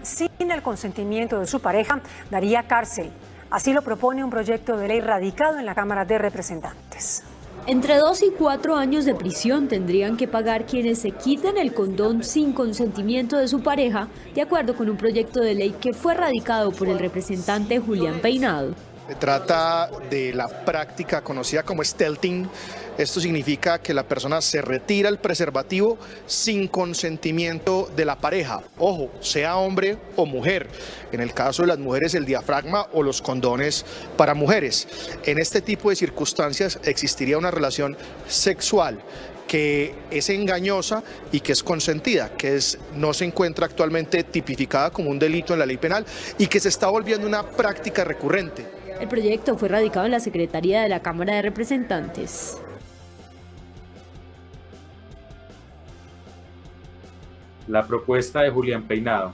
sin el consentimiento de su pareja daría cárcel. Así lo propone un proyecto de ley radicado en la Cámara de Representantes. Entre dos y cuatro años de prisión tendrían que pagar quienes se quiten el condón sin consentimiento de su pareja, de acuerdo con un proyecto de ley que fue radicado por el representante Julián Peinado. Se trata de la práctica conocida como stealthing. Esto significa que la persona se retira el preservativo sin consentimiento de la pareja. Ojo, sea hombre o mujer. En el caso de las mujeres, el diafragma o los condones para mujeres. En este tipo de circunstancias existiría una relación sexual que es engañosa y que es consentida, que es, no se encuentra actualmente tipificada como un delito en la ley penal y que se está volviendo una práctica recurrente. El proyecto fue radicado en la Secretaría de la Cámara de Representantes. La propuesta de Julián Peinado.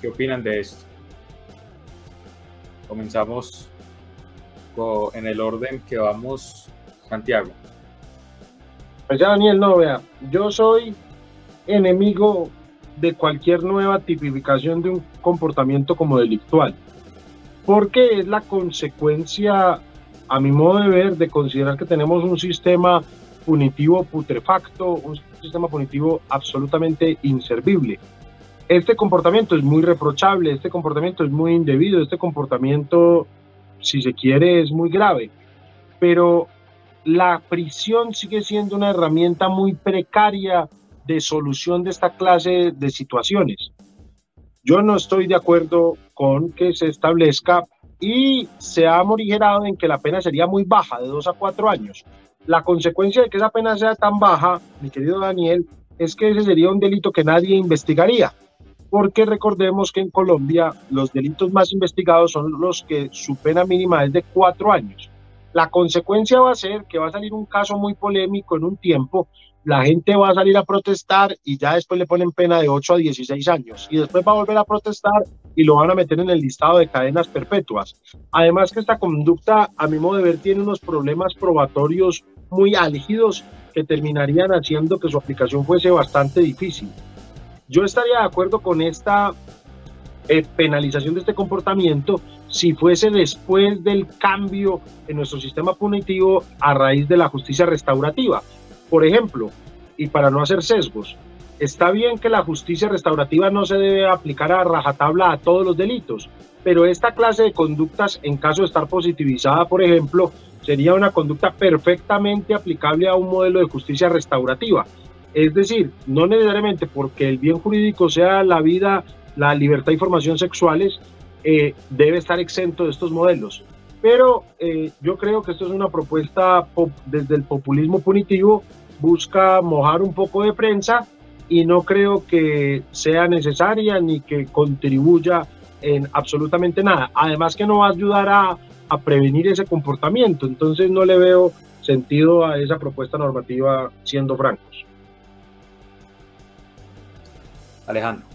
¿Qué opinan de esto? Comenzamos en el orden que vamos, Santiago. Pues ya Daniel, no, vea, yo soy enemigo de cualquier nueva tipificación de un comportamiento como delictual porque es la consecuencia, a mi modo de ver, de considerar que tenemos un sistema punitivo putrefacto, un sistema punitivo absolutamente inservible. Este comportamiento es muy reprochable, este comportamiento es muy indebido, este comportamiento, si se quiere, es muy grave, pero la prisión sigue siendo una herramienta muy precaria de solución de esta clase de situaciones. Yo no estoy de acuerdo con que se establezca y se ha morigerado en que la pena sería muy baja, de dos a cuatro años. La consecuencia de que esa pena sea tan baja, mi querido Daniel, es que ese sería un delito que nadie investigaría, porque recordemos que en Colombia los delitos más investigados son los que su pena mínima es de cuatro años. La consecuencia va a ser que va a salir un caso muy polémico en un tiempo la gente va a salir a protestar y ya después le ponen pena de 8 a 16 años y después va a volver a protestar y lo van a meter en el listado de cadenas perpetuas. Además que esta conducta, a mi modo de ver, tiene unos problemas probatorios muy álgidos que terminarían haciendo que su aplicación fuese bastante difícil. Yo estaría de acuerdo con esta eh, penalización de este comportamiento si fuese después del cambio en nuestro sistema punitivo a raíz de la justicia restaurativa por ejemplo, y para no hacer sesgos, está bien que la justicia restaurativa no se debe aplicar a rajatabla a todos los delitos, pero esta clase de conductas, en caso de estar positivizada, por ejemplo, sería una conducta perfectamente aplicable a un modelo de justicia restaurativa. Es decir, no necesariamente porque el bien jurídico sea la vida, la libertad y formación sexuales, eh, debe estar exento de estos modelos. Pero eh, yo creo que esto es una propuesta desde el populismo punitivo busca mojar un poco de prensa y no creo que sea necesaria ni que contribuya en absolutamente nada. Además que no va a ayudar a, a prevenir ese comportamiento, entonces no le veo sentido a esa propuesta normativa siendo francos. Alejandro.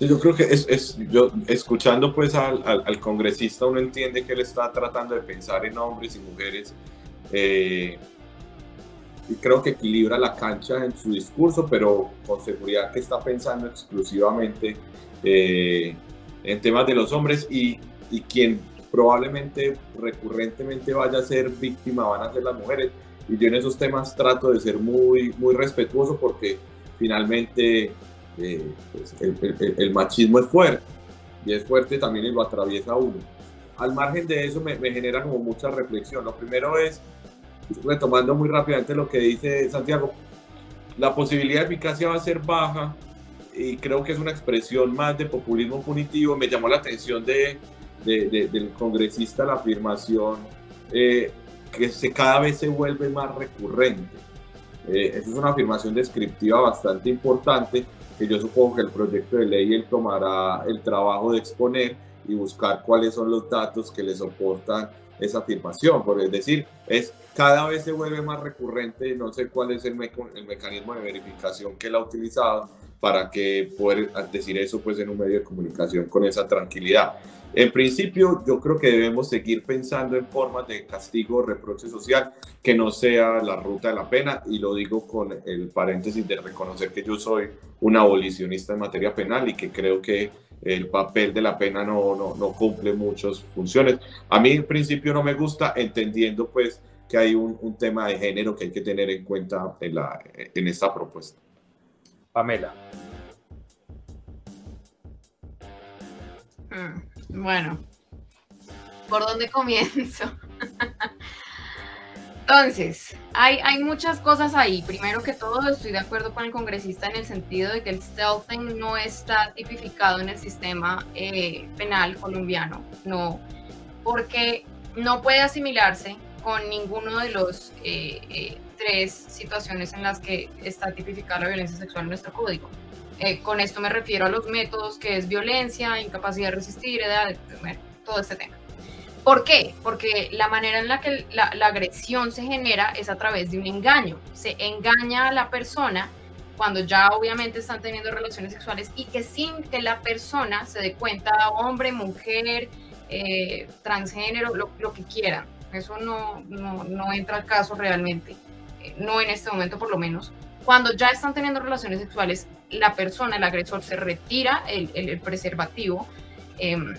Yo creo que es, es yo escuchando pues al, al, congresista uno entiende que él está tratando de pensar en hombres y mujeres eh, y creo que equilibra la cancha en su discurso, pero con seguridad que está pensando exclusivamente eh, en temas de los hombres y, y, quien probablemente recurrentemente vaya a ser víctima van a ser las mujeres. Y yo en esos temas trato de ser muy, muy respetuoso porque finalmente eh, pues el, el, machismo es fuerte y es fuerte también y lo atraviesa uno. Al margen de eso me, me genera como mucha reflexión. Lo primero es retomando muy rápidamente lo que dice Santiago, la posibilidad de eficacia va a ser baja y creo que es una expresión más de populismo punitivo. Me llamó la atención de, del congresista la afirmación eh, que se, cada vez se vuelve más recurrente. Eh, esa es una afirmación descriptiva bastante importante que yo supongo que el proyecto de ley él tomará el trabajo de exponer y buscar cuáles son los datos que le soportan esa afirmación. Por decir, es cada vez se vuelve más recurrente, no sé cuál es el, el mecanismo de verificación que él ha utilizado para que poder decir eso pues en un medio de comunicación con esa tranquilidad. En principio, yo creo que debemos seguir pensando en formas de castigo, reproche social, que no sea la ruta de la pena, y lo digo con el paréntesis de reconocer que yo soy un abolicionista en materia penal y que creo que el papel de la pena no, no, no cumple muchas funciones. A mí en principio no me gusta, entendiendo pues que hay un, un tema de género que hay que tener en cuenta en, la, en esta propuesta. Pamela. Mm. Bueno, ¿por dónde comienzo? Entonces, hay, hay, muchas cosas ahí. Primero que todo, estoy de acuerdo con el congresista en el sentido de que el stealthing no está tipificado en el sistema eh, penal colombiano, no, porque no puede asimilarse con ninguno de los eh, eh, tres situaciones en las que está tipificada la violencia sexual en nuestro código. Eh, con esto me refiero a los métodos que es violencia, incapacidad de resistir, edad, todo este tema. ¿Por qué? Porque la manera en la que la, agresión se genera es a través de un engaño. Se engaña a la persona cuando ya obviamente están teniendo relaciones sexuales y que sin que la persona se dé cuenta, hombre, mujer, eh, transgénero, lo, lo, que quieran. Eso no, no, no entra al caso realmente, no en este momento por lo menos. Cuando ya están teniendo relaciones sexuales, la persona, el agresor, se retira el, el, preservativo em,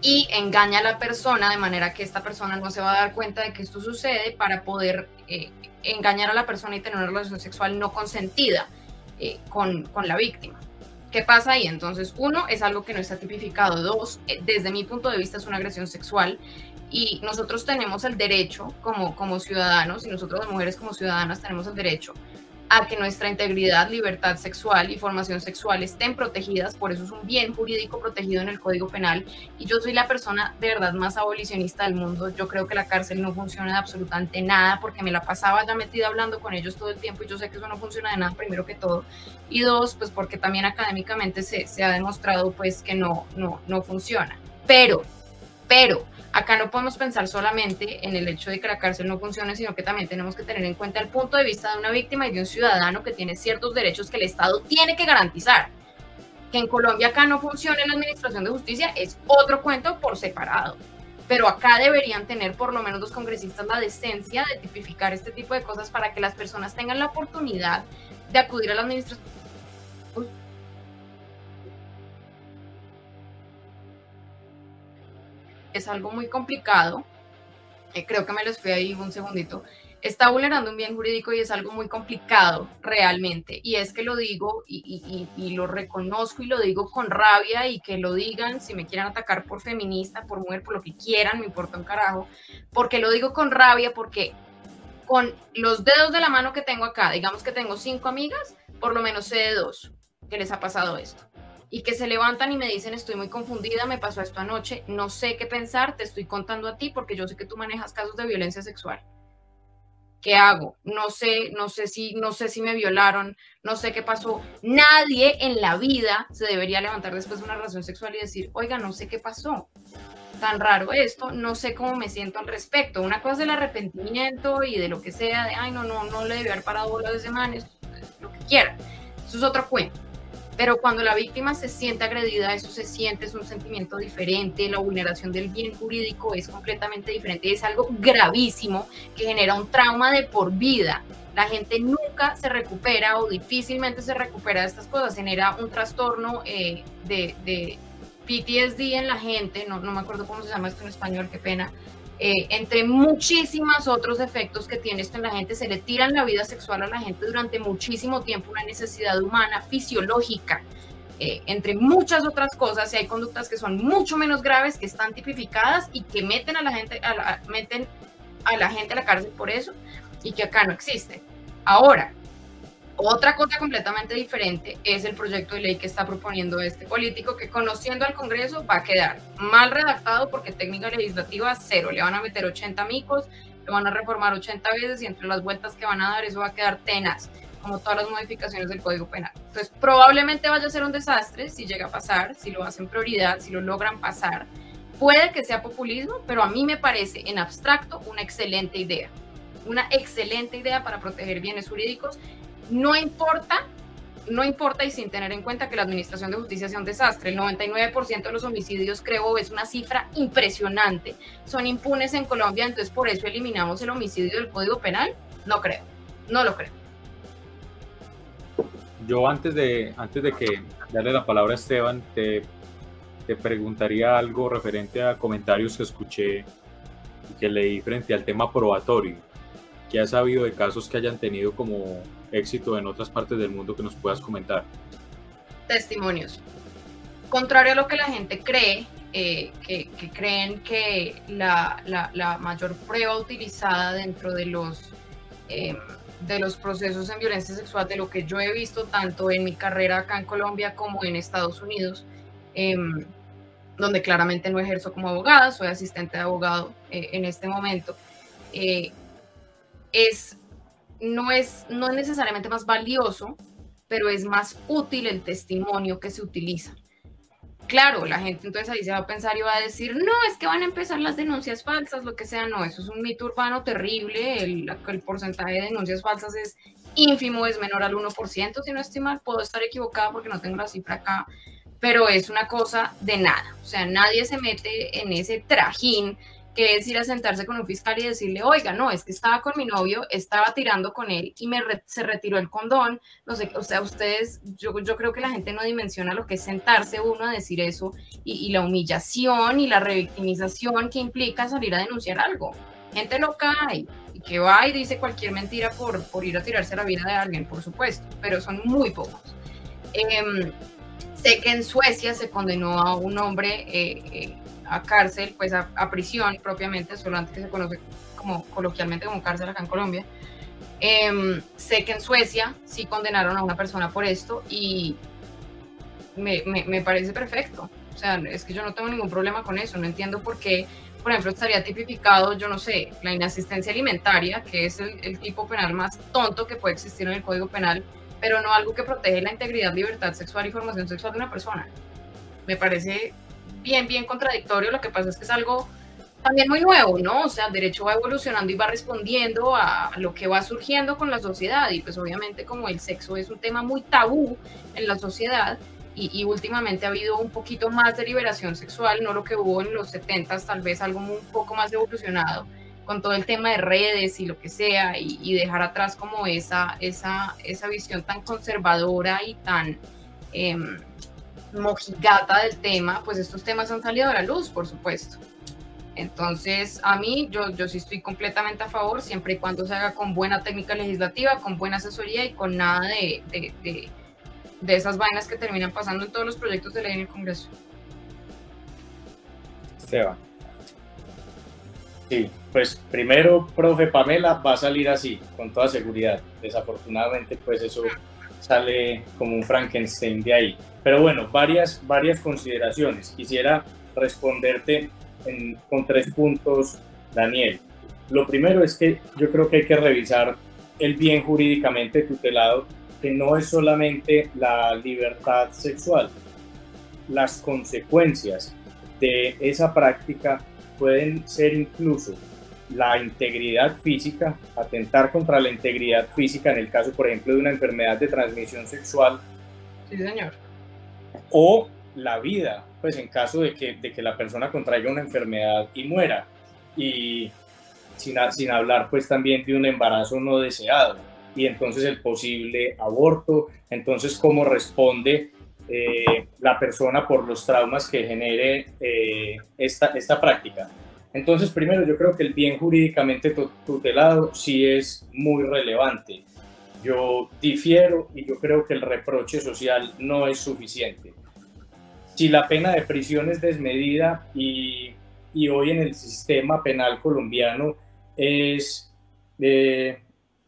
y engaña a la persona de manera que esta persona no se va a dar cuenta de que esto sucede para poder eh, engañar a la persona y tener una relación sexual no consentida eh, con, con, la víctima. ¿Qué pasa ahí? Entonces, uno, es algo que no está tipificado. Dos, eh, desde mi punto de vista es una agresión sexual y nosotros tenemos el derecho como, como ciudadanos y nosotros las mujeres como ciudadanas tenemos el derecho a que nuestra integridad, libertad sexual y formación sexual estén protegidas, por eso es un bien jurídico protegido en el Código Penal. Y yo soy la persona de verdad más abolicionista del mundo, yo creo que la cárcel no funciona de absolutamente nada porque me la pasaba ya metida hablando con ellos todo el tiempo y yo sé que eso no funciona de nada primero que todo. Y dos, pues porque también académicamente se, se ha demostrado pues que no, no, no funciona, pero, pero, acá no podemos pensar solamente en el hecho de que la cárcel no funcione, sino que también tenemos que tener en cuenta el punto de vista de una víctima y de un ciudadano que tiene ciertos derechos que el Estado tiene que garantizar. Que en Colombia acá no funcione la administración de justicia es otro cuento por separado. Pero acá deberían tener por lo menos los congresistas la decencia de tipificar este tipo de cosas para que las personas tengan la oportunidad de acudir a la administración es algo muy complicado. Eh, creo que me les fui ahí un segundito. Está vulnerando un bien jurídico y es algo muy complicado realmente. Y es que lo digo y, y, lo reconozco y lo digo con rabia y que lo digan si me quieren atacar por feminista, por mujer, por lo que quieran, me importa un carajo. Porque lo digo con rabia porque con los dedos de la mano que tengo acá, digamos que tengo cinco amigas, por lo menos sé de dos que les ha pasado esto y que se levantan y me dicen estoy muy confundida, me pasó esto anoche, no sé qué pensar, te estoy contando a ti porque yo sé que tú manejas casos de violencia sexual. ¿Qué hago? No sé, no sé si, no sé si me violaron, no sé qué pasó. Nadie en la vida se debería levantar después de una relación sexual y decir, oiga, no sé qué pasó. Tan raro esto, no sé cómo me siento al respecto. Una cosa es el arrepentimiento y de lo que sea, de, ay, no, no, no le debí haber parado bola de semanas, lo que quiera. Eso es otro cuento. Pero cuando la víctima se siente agredida, eso se siente, es un sentimiento diferente, la vulneración del bien jurídico es completamente diferente, es algo gravísimo que genera un trauma de por vida. La gente nunca se recupera o difícilmente se recupera de estas cosas, genera un trastorno eh, de, de, PTSD en la gente, no, no me acuerdo cómo se llama esto en español, qué pena, eh, entre muchísimos otros efectos que tiene esto en la gente, se le tiran la vida sexual a la gente durante muchísimo tiempo, una necesidad humana, fisiológica, eh, entre muchas otras cosas, y hay conductas que son mucho menos graves, que están tipificadas y que meten a la gente a la, meten a la gente a la cárcel por eso, y que acá no existe. Ahora, otra cosa completamente diferente es el proyecto de ley que está proponiendo este político que conociendo al Congreso va a quedar mal redactado porque técnica legislativa cero. Le van a meter 80 micos, lo van a reformar 80 veces y entre las vueltas que van a dar eso va a quedar tenaz, como todas las modificaciones del Código Penal. Entonces probablemente vaya a ser un desastre si llega a pasar, si lo hacen prioridad, si lo logran pasar. Puede que sea populismo, pero a mí me parece en abstracto una excelente idea. Una excelente idea para proteger bienes jurídicos no importa no importa y sin tener en cuenta que la administración de justicia sea un desastre. El 99% de los homicidios, creo, es una cifra impresionante. Son impunes en Colombia, entonces por eso eliminamos el homicidio del Código Penal. No creo, no lo creo. Yo antes de, antes de que darle la palabra a Esteban, te, te preguntaría algo referente a comentarios que escuché y que leí frente al tema probatorio. ¿Qué has sabido de casos que hayan tenido como éxito en otras partes del mundo que nos puedas comentar? Testimonios. Contrario a lo que la gente cree, eh, que, creen que la, la, mayor prueba utilizada dentro de los, eh, de los procesos en violencia sexual, de lo que yo he visto tanto en mi carrera acá en Colombia como en Estados Unidos, em, donde claramente no ejerzo como abogada, soy asistente de abogado eh, en este momento, es, no, es, no es necesariamente más valioso, pero es más útil el testimonio que se utiliza. Claro, la gente entonces ahí se va a pensar y va a decir, no, es que van a empezar las denuncias falsas, lo que sea, no, eso es un mito urbano terrible, el, el porcentaje de denuncias falsas es ínfimo, es menor al 1%, si no estoy mal, puedo estar equivocada porque no tengo la cifra acá, pero es una cosa de nada, o sea, nadie se mete en ese trajín que es ir a sentarse con un fiscal y decirle, oiga, no, es que estaba con mi novio, estaba tirando con él y me se retiró el condón. No sé, o sea, ustedes, yo, yo creo que la gente no dimensiona lo que es sentarse uno a decir eso y, la humillación y la revictimización que implica salir a denunciar algo. Gente loca hay y que va y dice cualquier mentira por, por ir a tirarse la vida de alguien, por supuesto, pero son muy pocos. Em, sé que en Suecia se condenó a un hombre eh, eh, a cárcel, pues a, prisión propiamente, solo antes que se conoce como coloquialmente como cárcel acá en Colombia. Em, sé que en Suecia sí condenaron a una persona por esto y me, me, parece perfecto. O sea, es que yo no tengo ningún problema con eso. No entiendo por qué, por ejemplo, estaría tipificado, yo no sé, la inasistencia alimentaria, que es el, el tipo penal más tonto que puede existir en el Código Penal, pero no algo que protege la integridad, libertad sexual y formación sexual de una persona. Me parece bien, bien contradictorio. Lo que pasa es que es algo también muy nuevo, ¿no? O sea, el derecho va evolucionando y va respondiendo a lo que va surgiendo con la sociedad. Y pues obviamente como el sexo es un tema muy tabú en la sociedad y, últimamente ha habido un poquito más de liberación sexual, no lo que hubo en los 70, tal vez algo un poco más evolucionado con todo el tema de redes y lo que sea, y, dejar atrás como esa, esa, esa visión tan conservadora y tan... Em, mojigata del tema, pues estos temas han salido a la luz, por supuesto. Entonces, a mí, yo, yo sí estoy completamente a favor, siempre y cuando se haga con buena técnica legislativa, con buena asesoría y con nada de, de, de, esas vainas que terminan pasando en todos los proyectos de ley en el Congreso. Esteban. Sí, pues primero, profe Pamela, va a salir así, con toda seguridad. Desafortunadamente, pues eso sale como un Frankenstein de ahí. Pero bueno, varias, varias consideraciones. Quisiera responderte con tres puntos, Daniel. Lo primero es que yo creo que hay que revisar el bien jurídicamente tutelado, que no es solamente la libertad sexual. Las consecuencias de esa práctica pueden ser incluso la integridad física, atentar contra la integridad física en el caso, por ejemplo, de una enfermedad de transmisión sexual. Sí, señor. O la vida, pues en caso de que, de que la persona contraiga una enfermedad y muera. Y sin, sin hablar pues también de un embarazo no deseado. Y entonces el posible aborto, entonces cómo responde eh, la persona por los traumas que genere eh, esta, esta práctica. Entonces, primero, yo creo que el bien jurídicamente tutelado sí es muy relevante. Yo difiero y yo creo que el reproche social no es suficiente. Si la pena de prisión es desmedida y, hoy en el sistema penal colombiano es eh,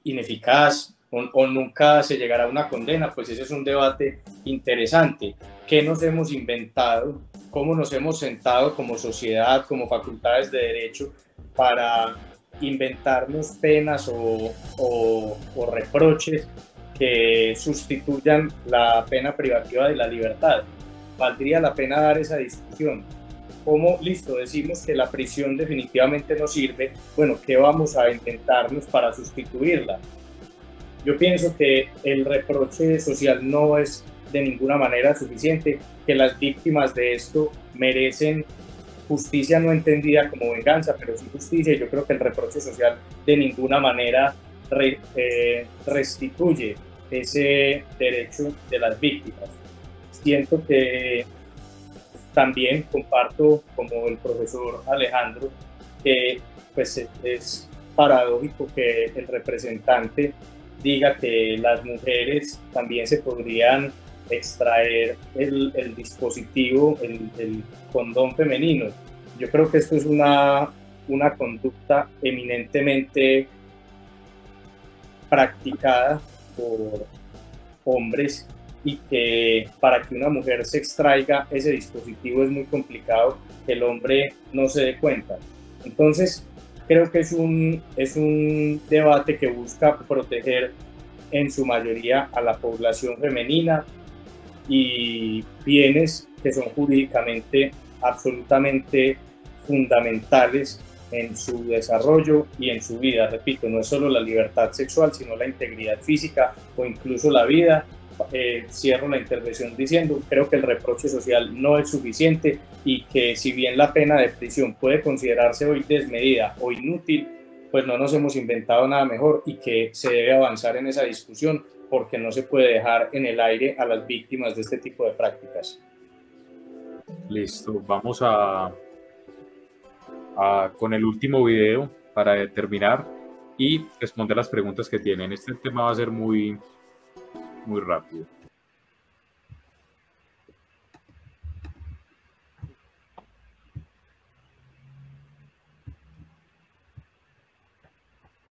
ineficaz o, nunca se llegará a una condena, pues ese es un debate interesante. ¿Qué nos hemos inventado cómo nos hemos sentado como sociedad, como facultades de derecho, para inventarnos penas o, o, reproches que sustituyan la pena privativa de la libertad. Valdría la pena dar esa discusión. ¿Cómo, listo, decimos que la prisión definitivamente no sirve? Bueno, ¿qué vamos a inventarnos para sustituirla? Yo pienso que el reproche social no es de ninguna manera suficiente, que las víctimas de esto merecen justicia no entendida como venganza, pero sí justicia. Yo creo que el reproche social de ninguna manera eh, restituye ese derecho de las víctimas. Siento que también comparto, como el profesor Alejandro, que pues es paradójico que el representante diga que las mujeres también se podrían extraer el, dispositivo, el, el, condón femenino. Yo creo que esto es una, una conducta eminentemente practicada por hombres y que para que una mujer se extraiga ese dispositivo es muy complicado que el hombre no se dé cuenta. Entonces, creo que es un, es un debate que busca proteger en su mayoría a la población femenina y bienes que son jurídicamente absolutamente fundamentales en su desarrollo y en su vida. Repito, no es solo la libertad sexual, sino la integridad física o incluso la vida. Eh, cierro la intervención diciendo, creo que el reproche social no es suficiente y que si bien la pena de prisión puede considerarse hoy desmedida o inútil, pues no nos hemos inventado nada mejor y que se debe avanzar en esa discusión porque no se puede dejar en el aire a las víctimas de este tipo de prácticas. Listo, vamos a con el último video para terminar y responder las preguntas que tienen. Este tema va a ser muy, muy rápido.